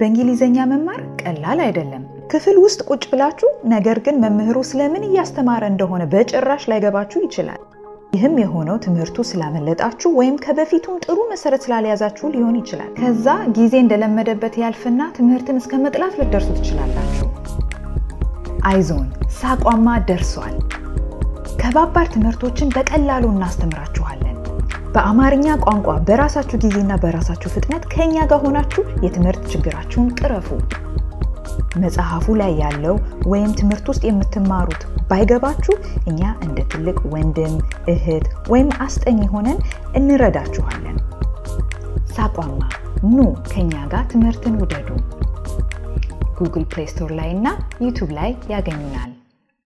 በእንግሊዘኛ መማር ቀላል አይደለም። ክፍል ውስጥ ቁጭ ብላችሁ ነገር ግን መምህሩ ስለምን እያስተማረ እንደሆነ በጭራሽ ላይገባችሁ ይችላል። ይህም የሆነው ትምህርቱ ስላመለጣችሁ ወይም ከበፊቱም ጥሩ መሰረት ስላልያዛችሁ ሊሆን ይችላል። ከዛ ጊዜ እንደለመደበት ያልፍና ትምህርትን እስከ መጥላት ልትደርሱ ትችላላችሁ። አይዞን፣ ሳቋማ ደርሷል። ከባባድ ትምህርቶችን በቀላሉ እናስተምራችኋለን። በአማርኛ ቋንቋ በራሳችሁ ጊዜና በራሳችሁ ፍጥነት ከእኛ ጋር ሆናችሁ የትምህርት ችግራችሁን ቅረፉ። መጽሐፉ ላይ ያለው ወይም ትምህርት ውስጥ የምትማሩት ባይገባችሁ እኛ እንደ ትልቅ ወንድም፣ እህት ወይም አስጠኚ ሆነን እንረዳችኋለን። ሳቋማ ኑ ከእኛ ጋር ትምህርትን ውደዱ። ጉግል ፕሌይ ስቶር ላይ እና ዩቱብ ላይ ያገኙናል።